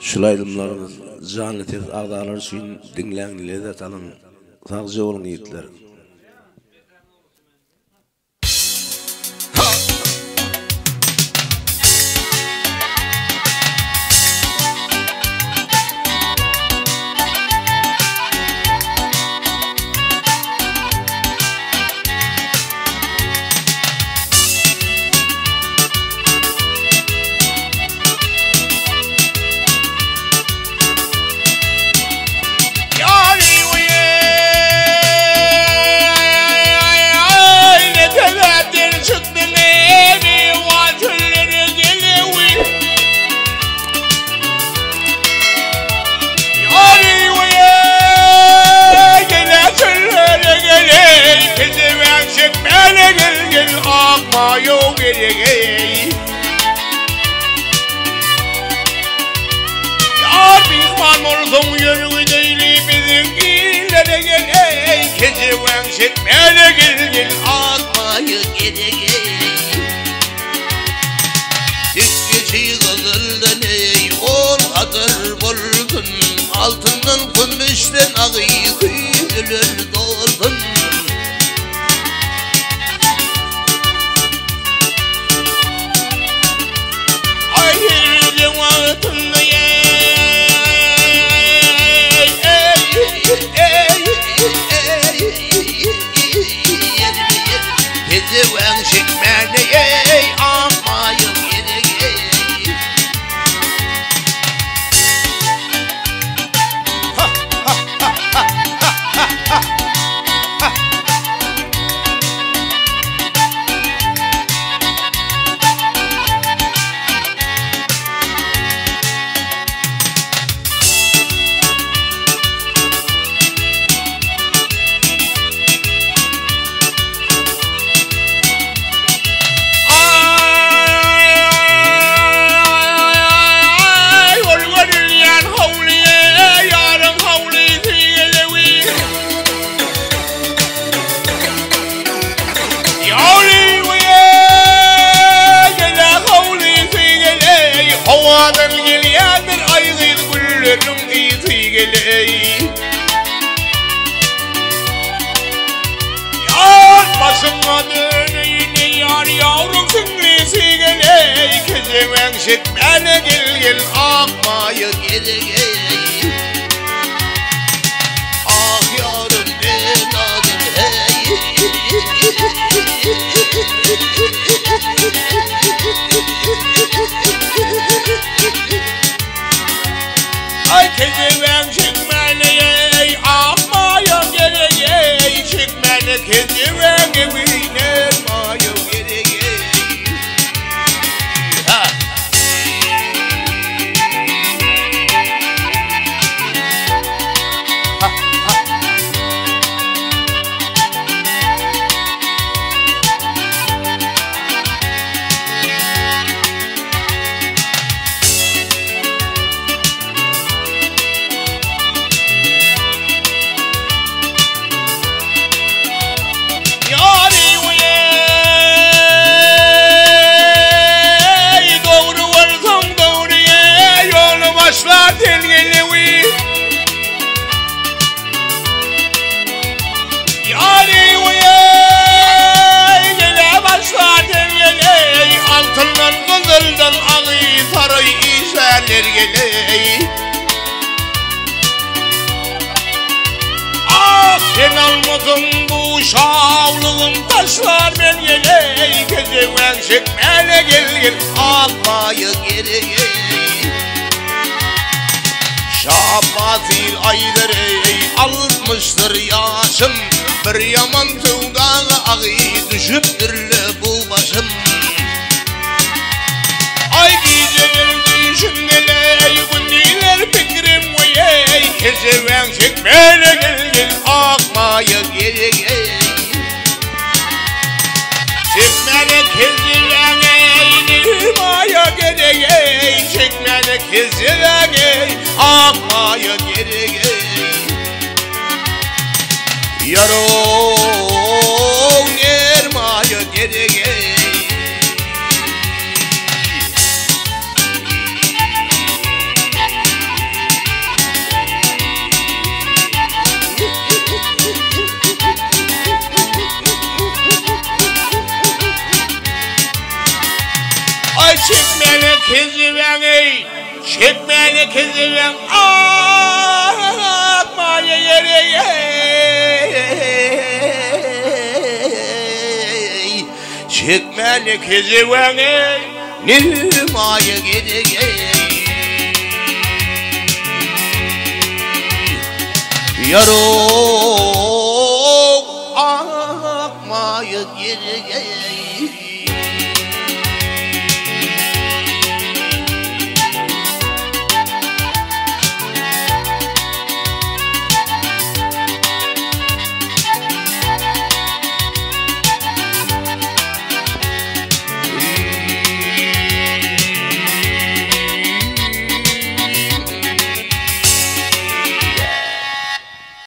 Şulaydımlarımız canlı tez ağdalar üçün dinleğinle de tanın. Sağcı olun yiğitler. Çıkmele gel gel Akma yok gel Yar biz marmorun yönü değil bizim gel. Ey Kezi venşet mele gel gel atmayı gele gel Dikkeci kızıldan ey on kadar buldun Altından gümüşten ağıyı kıyılır ziyelevi Havadan geliyordur aygır güllerin ziyelevi Yar başıma döneyini yar yavrum singlisi geley. Kezemen şitmene gel gel akmayı Yine ey Ah yarım ben adım hey Şitmene kezemen işerler geleyi Ah sen almadın bu şavlığım taşlar ben yeley Gözümen çekmele gel gel Almayı geri. Şabatil aydır ey almıştır yaşım. Bir yaman tuğdağı ağı düşüp Gözümen çekmele gel gel akmaya Geri Çekmele kezilen maya gerek Çekmele kezilen akmaya gerek Yarın ermaya geri keziven ey Çekmeli keziven Akmaya yere ey Çekmeli keziven ey. Nirmaya gideyim Yarok akmaya gideyim